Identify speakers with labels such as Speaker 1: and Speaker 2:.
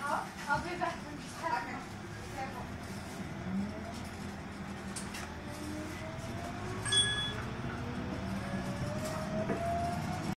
Speaker 1: 好好，拜拜。